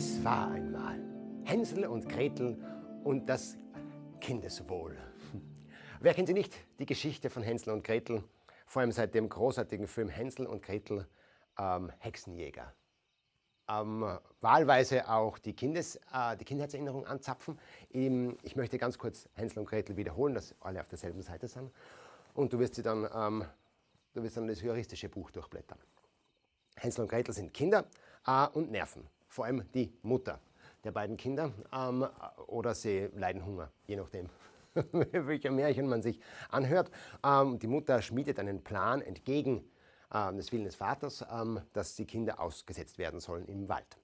Es war einmal Hänsel und Gretel und das Kindeswohl. Wer kennt sie nicht? Die Geschichte von Hänsel und Gretel, vor allem seit dem großartigen Film Hänsel und Gretel ähm, Hexenjäger. Ähm, wahlweise auch die, Kindes, äh, die Kindheitserinnerung anzapfen. Ähm, ich möchte ganz kurz Hänsel und Gretel wiederholen, dass alle auf derselben Seite sind. Und du wirst, sie dann, ähm, du wirst dann das juristische Buch durchblättern. Hänsel und Gretel sind Kinder äh, und Nerven vor allem die Mutter der beiden Kinder ähm, oder sie leiden Hunger, je nachdem, welcher Märchen man sich anhört. Ähm, die Mutter schmiedet einen Plan entgegen ähm, des Willens des Vaters, ähm, dass die Kinder ausgesetzt werden sollen im Wald.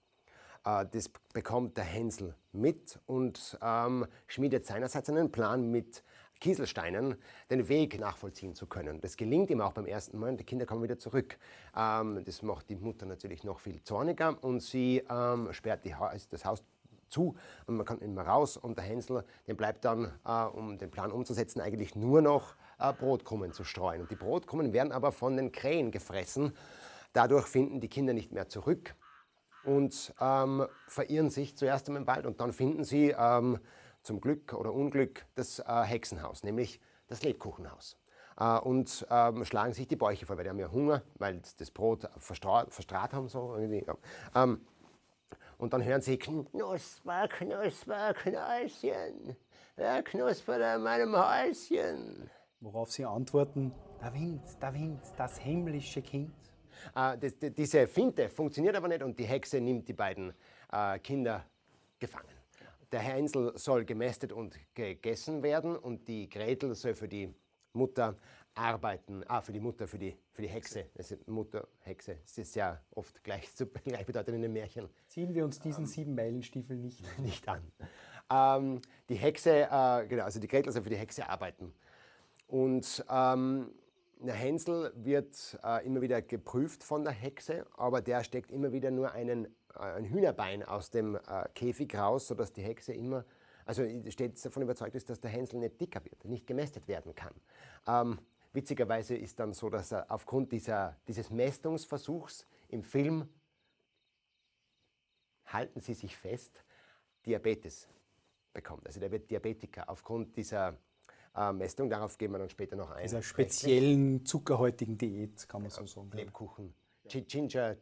Äh, das bekommt der Hänsel mit und ähm, schmiedet seinerseits einen Plan mit Kieselsteinen den Weg nachvollziehen zu können. Das gelingt ihm auch beim ersten Mal und die Kinder kommen wieder zurück. Ähm, das macht die Mutter natürlich noch viel zorniger und sie ähm, sperrt ha das Haus zu und man kann immer raus und der Hänsel, dem bleibt dann, äh, um den Plan umzusetzen, eigentlich nur noch äh, Brotkrumen zu streuen. Und die Brotkrumen werden aber von den Krähen gefressen. Dadurch finden die Kinder nicht mehr zurück und ähm, verirren sich zuerst im Wald und dann finden sie ähm, zum Glück oder Unglück das äh, Hexenhaus, nämlich das Lebkuchenhaus. Äh, und ähm, schlagen sich die Bäuche vor, weil die haben ja Hunger, weil das Brot verstrahlt haben. So irgendwie, ja. ähm, und dann hören sie Knusper, Knusper, Knäuschen, wer knuspert an meinem Häuschen? Worauf sie antworten, der Wind, der Wind, das himmlische Kind. Äh, das, diese Finte funktioniert aber nicht und die Hexe nimmt die beiden äh, Kinder gefangen der Hänsel soll gemästet und gegessen werden und die Gretel soll für die Mutter arbeiten, ah, für die Mutter, für die, für die Hexe. Also Mutter, Hexe, das ist ja oft gleich, gleichbedeutend in den Märchen. Ziehen wir uns diesen ähm, sieben Meilenstiefel nicht, nicht an. Ähm, die Hexe, äh, genau, also die Gretel soll für die Hexe arbeiten. Und ähm, der Hänsel wird äh, immer wieder geprüft von der Hexe, aber der steckt immer wieder nur einen ein Hühnerbein aus dem äh, Käfig raus, sodass die Hexe immer, also steht davon überzeugt ist, dass der Hänsel nicht dicker wird, nicht gemästet werden kann. Ähm, witzigerweise ist dann so, dass er aufgrund dieser, dieses Mästungsversuchs im Film, halten Sie sich fest, Diabetes bekommt. Also der wird Diabetiker aufgrund dieser äh, Mästung. Darauf gehen wir dann später noch ein. Dieser speziellen zuckerhaltigen Diät, kann man so sagen. Lebkuchen. Ja. Ginger,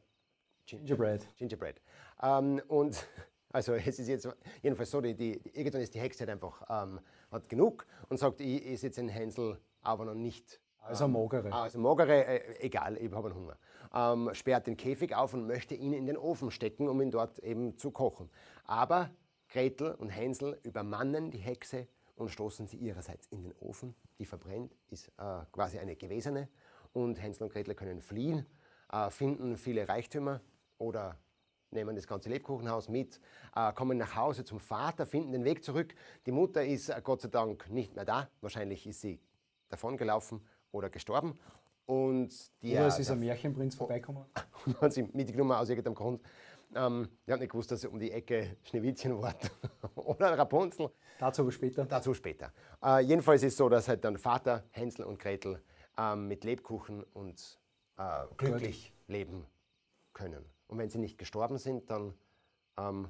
Gingerbread. Gingerbread. Ähm, und also es ist jetzt jedenfalls so, die, die, irgendwann ist die Hexe halt einfach, ähm, hat genug und sagt, ich esse jetzt den Hänsel, aber noch nicht. Also Mogere. Also Mogere, äh, egal, ich habe einen Hunger. Ähm, sperrt den Käfig auf und möchte ihn in den Ofen stecken, um ihn dort eben zu kochen. Aber Gretel und Hänsel übermannen die Hexe und stoßen sie ihrerseits in den Ofen. Die verbrennt, ist äh, quasi eine gewesene. Und Hänsel und Gretel können fliehen, äh, finden viele Reichtümer, oder nehmen das ganze Lebkuchenhaus mit, äh, kommen nach Hause zum Vater, finden den Weg zurück. Die Mutter ist äh, Gott sei Dank nicht mehr da. Wahrscheinlich ist sie davongelaufen oder gestorben. Und die, oder es ist ein Märchenprinz vorbeigekommen. Und hat sie mitgenommen aus irgendeinem Grund. Ähm, ich habe nicht gewusst, dass sie um die Ecke Schneewittchen war oder Rapunzel. Dazu aber später. Dazu später. Äh, jedenfalls ist es so, dass halt dann Vater, Hänsel und Gretel ähm, mit Lebkuchen und äh, glücklich leben können. Und wenn sie nicht gestorben sind, dann ähm,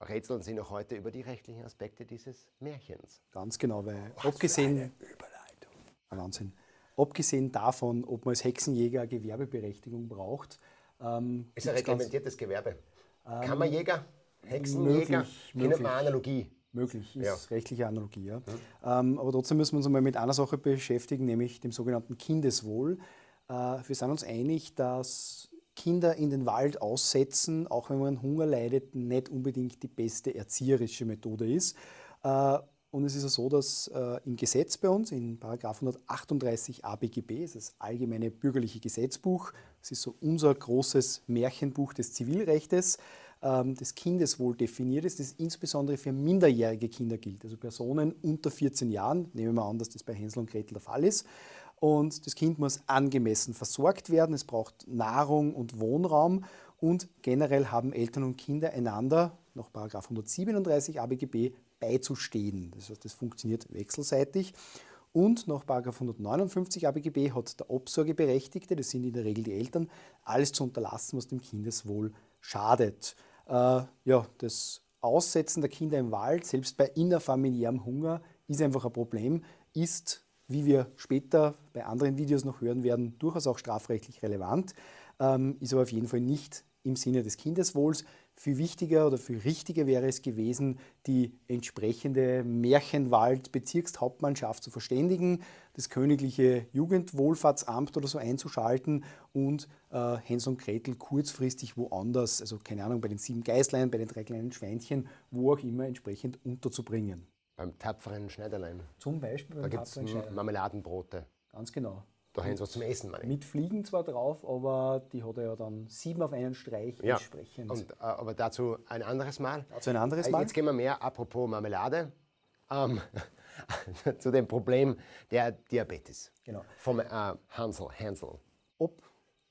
rätseln sie noch heute über die rechtlichen Aspekte dieses Märchens. Ganz genau, weil Was abgesehen. Überleitung. Wahnsinn. Abgesehen davon, ob man als Hexenjäger eine Gewerbeberechtigung braucht. Ähm, ist ein reglementiertes Gewerbe. Ähm, Kammerjäger, Hexenjäger, möglich, möglich. Analogie. Möglich, ist ja. rechtliche Analogie. Ja. Mhm. Ähm, aber trotzdem müssen wir uns einmal mit einer Sache beschäftigen, nämlich dem sogenannten Kindeswohl. Äh, wir sind uns einig, dass Kinder in den Wald aussetzen, auch wenn man Hunger leidet, nicht unbedingt die beste erzieherische Methode ist. Äh, und es ist so, dass äh, im Gesetz bei uns, in 138 ABGB, das ist das Allgemeine Bürgerliche Gesetzbuch, das ist so unser großes Märchenbuch des Zivilrechtes, ähm, das Kindeswohl definiert ist, das insbesondere für minderjährige Kinder gilt, also Personen unter 14 Jahren, nehmen wir an, dass das bei Hänsel und Gretel der Fall ist und das Kind muss angemessen versorgt werden. Es braucht Nahrung und Wohnraum und generell haben Eltern und Kinder einander nach 137 ABGB beizustehen. Das heißt, das funktioniert wechselseitig. Und nach 159 ABGB hat der Obsorgeberechtigte, das sind in der Regel die Eltern, alles zu unterlassen, was dem Kindeswohl schadet. äh, ja, das Aussetzen der Kinder im Wald, selbst bei innerfamiliärem Hunger, ist einfach ein Problem, ist, wie wir später bei anderen Videos noch hören werden, durchaus auch strafrechtlich relevant, ähm, ist aber auf jeden Fall nicht im Sinne des Kindeswohls. Viel wichtiger oder viel richtiger wäre es gewesen, die entsprechende Märchenwald-Bezirkshauptmannschaft zu verständigen, das königliche Jugendwohlfahrtsamt oder so einzuschalten und äh, Hänsel und Gretel kurzfristig woanders, also keine Ahnung, bei den sieben Geißlein, bei den drei kleinen Schweinchen, wo auch immer entsprechend unterzubringen. Beim tapferen Schneiderlein. Zum Beispiel Da beim es tapferen Schneider. Marmeladenbrote. Ganz genau. Da haben sie was zum Essen, meine ich. Mit Fliegen zwar drauf, aber die hat er ja dann sieben auf einen Streich Ja, entsprechend. und, äh, aber dazu ein anderes Mal. Also ein anderes Äh, Mal. Jetzt gehen wir mehr, apropos Marmelade, ähm, zu dem Problem der Diabetes. Genau. Vom äh, Hansel, Hansel. ob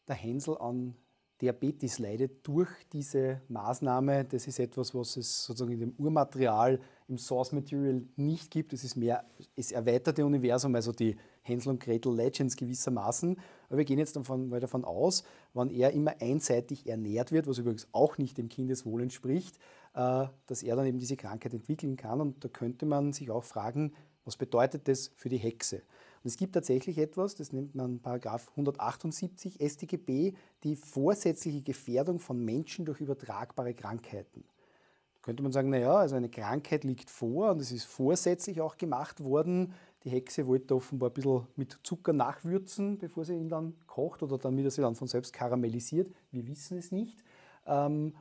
der Hänsel an Diabetes leidet durch diese Maßnahme. Das ist etwas, was es sozusagen in dem Urmaterial, im Source Material nicht gibt. Es ist mehr das erweiterte Universum, also die Hänsel und Gretel Legends gewissermaßen. Aber wir gehen jetzt davon, mal davon aus, wenn er immer einseitig ernährt wird, was übrigens auch nicht dem Kindeswohl entspricht, äh, dass er dann eben diese Krankheit entwickeln kann. Und da könnte man sich auch fragen, was bedeutet das für die Hexe? Und es gibt tatsächlich etwas, das nennt man Paragraph 178 StGB, die vorsätzliche Gefährdung von Menschen durch übertragbare Krankheiten. Da könnte man sagen, naja, also eine Krankheit liegt vor und es ist vorsätzlich auch gemacht worden. Die Hexe wollte offenbar ein bisschen mit Zucker nachwürzen, bevor sie ihn dann kocht oder damit er sie dann von selbst karamellisiert. Wir wissen es nicht. Ähm,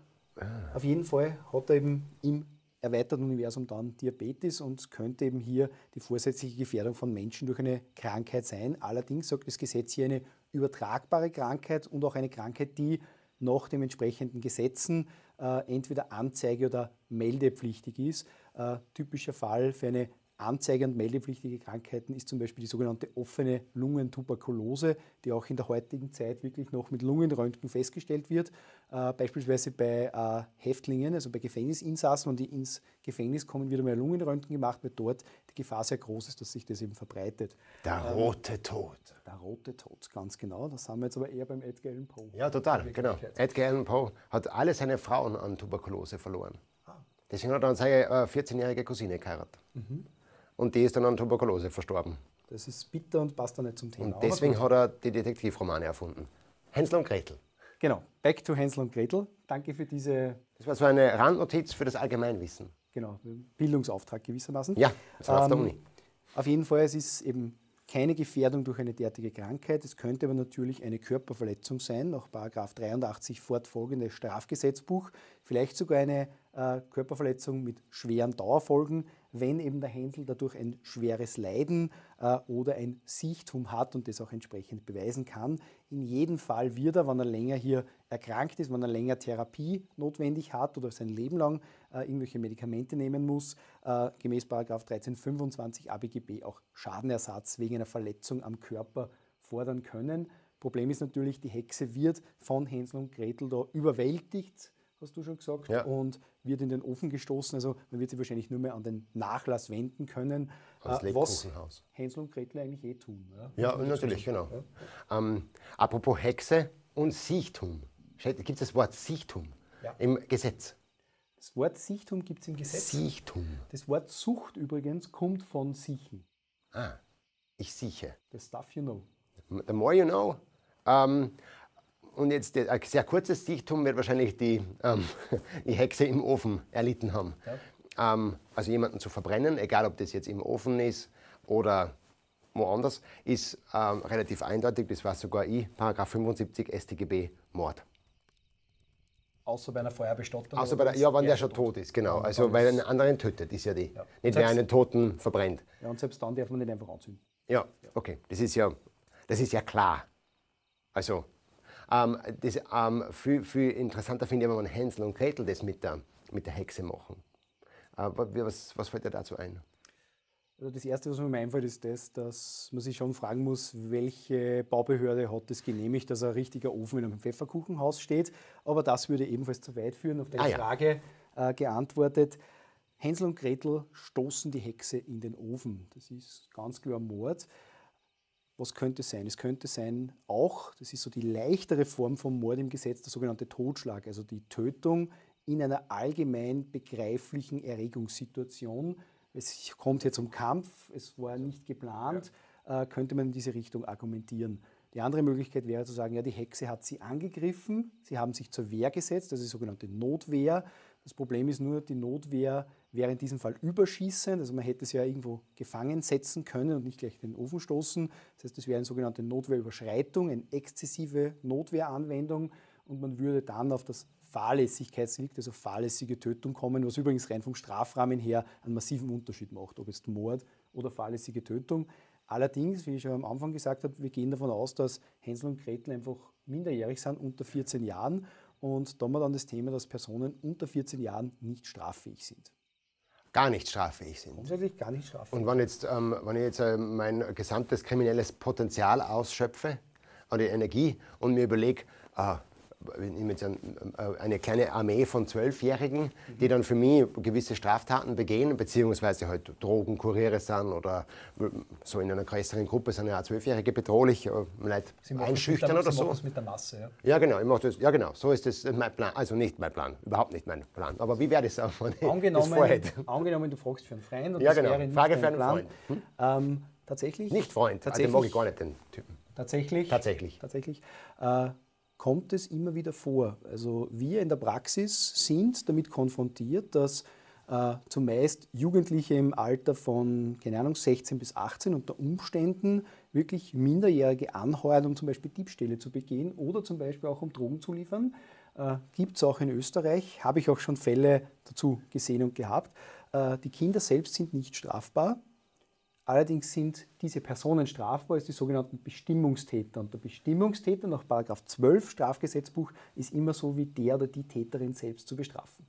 auf jeden Fall hat er eben im erweiterten Universum dann Diabetes und könnte eben hier die vorsätzliche Gefährdung von Menschen durch eine Krankheit sein. Allerdings sagt das Gesetz hier eine übertragbare Krankheit und auch eine Krankheit, die nach den entsprechenden Gesetzen äh, entweder anzeige- oder meldepflichtig ist. Äh, typischer Fall für eine anzeige- und meldepflichtige Krankheiten ist zum Beispiel die sogenannte offene Lungentuberkulose, die auch in der heutigen Zeit wirklich noch mit Lungenröntgen festgestellt wird. Äh, beispielsweise bei äh, Häftlingen, also bei Gefängnisinsassen, wenn die ins Gefängnis kommen, wird einmal ein Lungenröntgen gemacht, weil dort die Gefahr sehr groß ist, dass sich das eben verbreitet. Der rote Tod. Der rote Tod, ganz genau. Das haben wir jetzt aber eher beim Edgar Allan Poe. Ja, total, genau. Edgar Allan Poe hat alle seine Frauen an Tuberkulose verloren. Deswegen hat er dann seine äh, 14-jährige Cousine geheiratet. Und die ist dann an Tuberkulose verstorben. Das ist bitter und passt da nicht zum Thema. Und deswegen hat er die Detektivromane erfunden. Hänsel und Gretel. Genau, back to Hänsel und Gretel. Danke für diese Das war so eine Randnotiz für das Allgemeinwissen. genau, Bildungsauftrag gewissermaßen. Ja, das war aus der Ähm, Uni. Auf jeden Fall, es ist eben keine Gefährdung durch eine derartige Krankheit. Es könnte aber natürlich eine Körperverletzung sein, nach § 83 fortfolgende Strafgesetzbuch. Vielleicht sogar eine äh, Körperverletzung mit schweren Dauerfolgen, wenn eben der Hänsel dadurch ein schweres Leiden äh, oder ein Sichtum hat und das auch entsprechend beweisen kann. In jedem Fall wird er, wenn er länger hier erkrankt ist, wenn er länger Therapie notwendig hat oder sein Leben lang äh, irgendwelche Medikamente nehmen muss, äh, gemäß 1325 ABGB auch Schadenersatz wegen einer Verletzung am Körper fordern können. Problem ist natürlich, die Hexe wird von Hänsel und Gretel da überwältigt, hast du schon gesagt, Ja. und wird in den Ofen gestoßen. Also man wird sich wahrscheinlich nur mehr an den Nachlass wenden können, Ans äh, was. Hänsel und Gretel eigentlich eh tun. Ja, Ja, natürlich, genau. Ähm, apropos Hexe und Sichtum. Gibt es das Wort Sichtum Ja. im Gesetz? Das Wort Sichtum gibt es im Gesetz. Sichtum. Das Wort Sucht übrigens kommt von Siechen. Ah, ich sieche. The stuff you know. The more you know. Ähm, und jetzt ein sehr kurzes Sichtum wird wahrscheinlich die, ähm, die Hexe im Ofen erlitten haben. Ähm, also jemanden zu verbrennen, egal ob das jetzt im Ofen ist oder woanders, ist ähm, relativ eindeutig. Das war sogar ich, Paragraph 75 StGB Mord. Außer bei einer Feuerbestattung. Außer bei der, ja, wenn der schon tot ist, genau. Ja, Also weil er einen anderen tötet, ist ja die. Nicht wer einen Toten verbrennt. Ja, und selbst dann darf man nicht einfach anzünden. Ja, okay, das ist ja, das ist ja klar. Also, ähm, das, ähm, viel, viel interessanter finde ich, wenn man Hänsel und Gretel das mit der, mit der Hexe machen. Äh, wa- was, was fällt dir dazu ein? Also das Erste, was mir einfällt, ist das, dass man sich schon fragen muss, welche Baubehörde hat es genehmigt, dass ein richtiger Ofen in einem Pfefferkuchenhaus steht. Aber das würde ebenfalls zu weit führen. Auf deine Ah ja. Frage äh, geantwortet. Hänsel und Gretel stoßen die Hexe in den Ofen. Das ist ganz klar Mord. Was könnte es sein? Es könnte sein auch, das ist so die leichtere Form von Mord im Gesetz, der sogenannte Totschlag, also die Tötung in einer allgemein begreiflichen Erregungssituation. Es kommt hier zum Kampf, es war nicht geplant, äh, könnte man in diese Richtung argumentieren. Die andere Möglichkeit wäre zu sagen, ja, die Hexe hat sie angegriffen, sie haben sich zur Wehr gesetzt, das ist die sogenannte Notwehr. Das Problem ist nur, die Notwehr wäre in diesem Fall überschießend, also man hätte sie ja irgendwo gefangen setzen können und nicht gleich in den Ofen stoßen. Das heißt, das wäre eine sogenannte Notwehrüberschreitung, eine exzessive Notwehranwendung und man würde dann auf das Fahrlässigkeitsdelikt, also fahrlässige Tötung kommen, was übrigens rein vom Strafrahmen her einen massiven Unterschied macht, ob es Mord oder fahrlässige Tötung. Allerdings, wie ich schon am Anfang gesagt habe, wir gehen davon aus, dass Hänsel und Gretel einfach minderjährig sind, unter 14 Jahren. Und da haben wir dann das Thema, dass Personen unter 14 Jahren nicht straffähig sind. Gar nicht straffähig sind. Grundsätzlich gar nicht straffähig. Und wenn, jetzt, ähm, wenn ich jetzt äh, mein gesamtes kriminelles Potenzial ausschöpfe, oder Energie und mir überlege, äh, ich nehme jetzt äh, eine kleine Armee von Zwölfjährigen, die dann für mich gewisse Straftaten begehen, beziehungsweise halt Drogenkuriere sind oder so in einer größeren Gruppe sind ja auch Zwölfjährige bedrohlich, Leute einschüchtern oder Sie so. das mit der Masse, ja? Ja, genau, ich mache das, ja genau, so ist das mein Plan. Also nicht mein Plan, überhaupt nicht mein Plan. Aber wie wäre das auch, wenn ich angenommen, das vorhätte? Angenommen, du fragst für einen Freund und ja, das genau. wäre nicht Frage für einen Plan. Freund. Hm? Ähm, tatsächlich? Nicht Freund, tatsächlich, also mag ich gar nicht den Typen. Tatsächlich? Tatsächlich. Tatsächlich. Äh, kommt es immer wieder vor. Also wir in der Praxis sind damit konfrontiert, dass äh, zumeist Jugendliche im Alter von, keine Ahnung, 16 bis 18 unter Umständen wirklich Minderjährige anheuern, um zum Beispiel Diebstähle zu begehen oder zum Beispiel auch um Drogen zu liefern. Äh, Gibt es auch in Österreich, habe ich auch schon Fälle dazu gesehen und gehabt. Äh, die Kinder selbst sind nicht strafbar, Allerdings sind diese Personen strafbar als die sogenannten Bestimmungstäter. Und der Bestimmungstäter nach 12 Strafgesetzbuch ist immer so wie der oder die Täterin selbst zu bestrafen.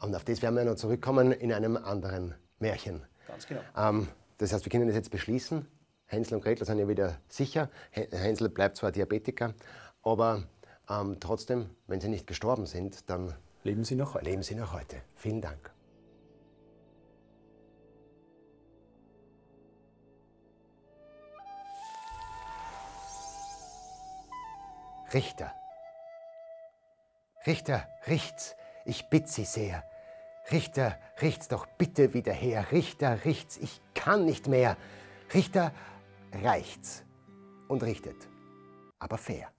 Und auf das werden wir noch zurückkommen in einem anderen Märchen. Ganz genau. Ähm, das heißt, wir können das jetzt beschließen. Hänsel und Gretel sind ja wieder sicher. Hänsel bleibt zwar Diabetiker, aber ähm, trotzdem, wenn sie nicht gestorben sind, dann leben sie noch heute. Leben sie noch heute. Vielen Dank. Richter. Richter, richt's, ich bitt Sie sehr. Richter, richt's doch bitte wieder her. Richter, richt's, ich kann nicht mehr. Richter, reicht's und richtet, aber fair.